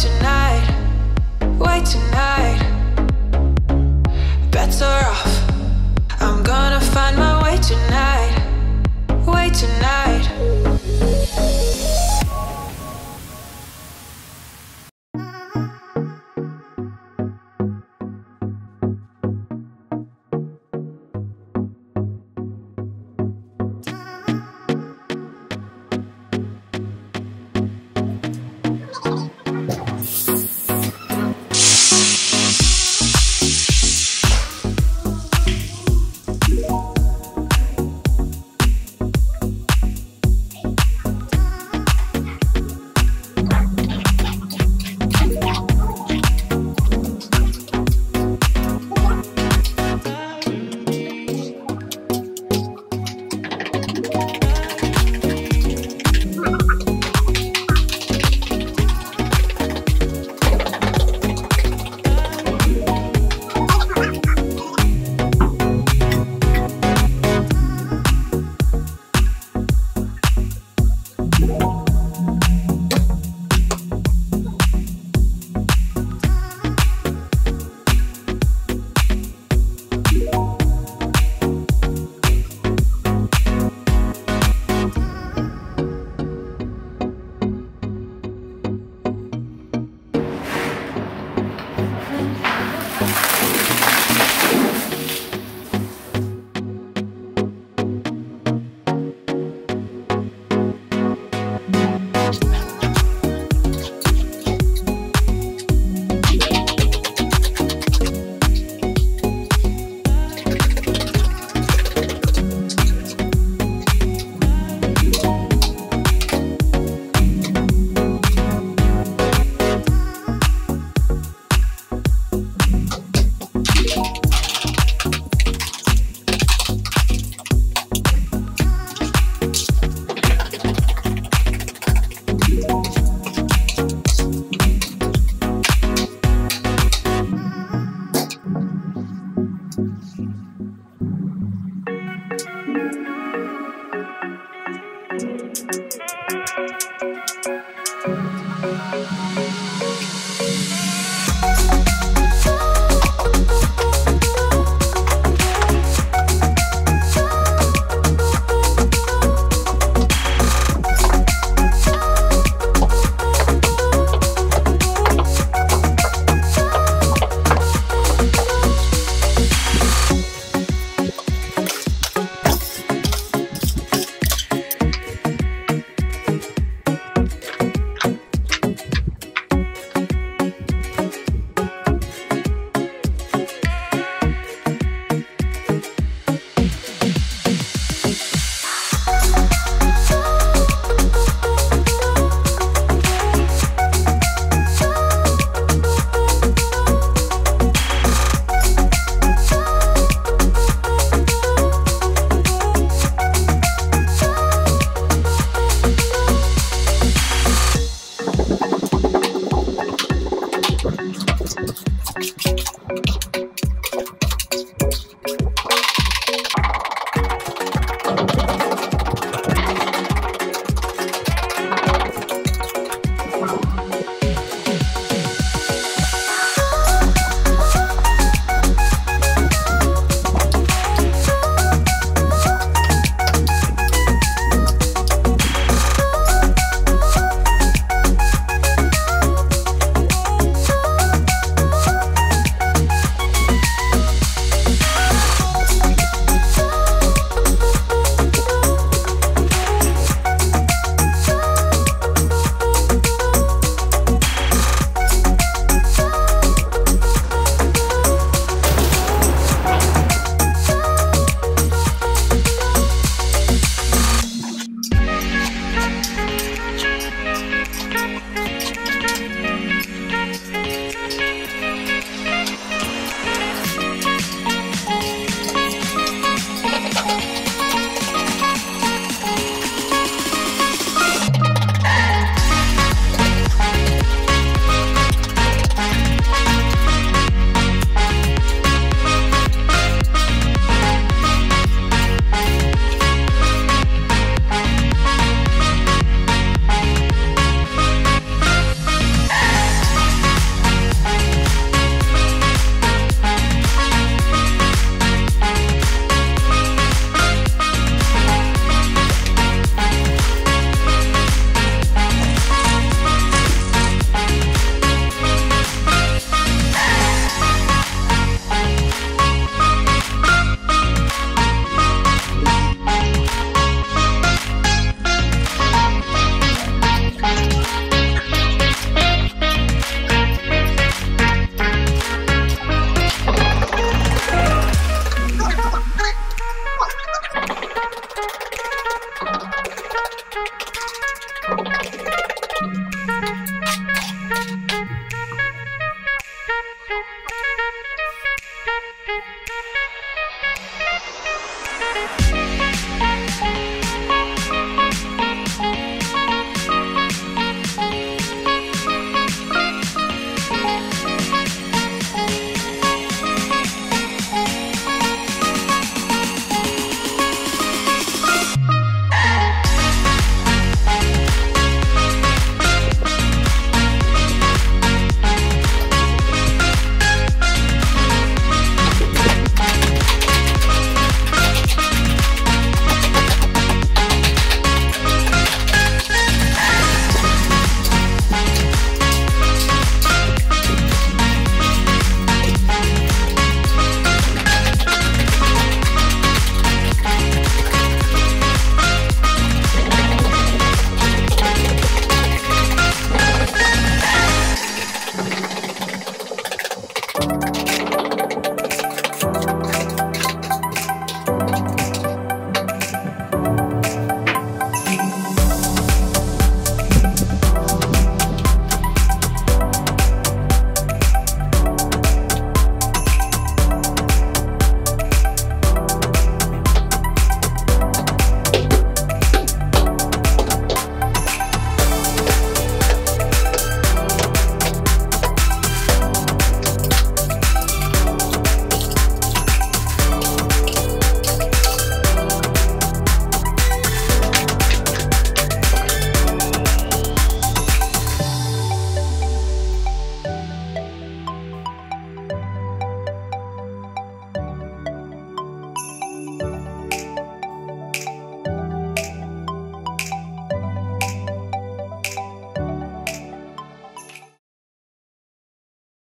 tonight? Tonight? Better off. I'm gonna find my way tonight. Way tonight.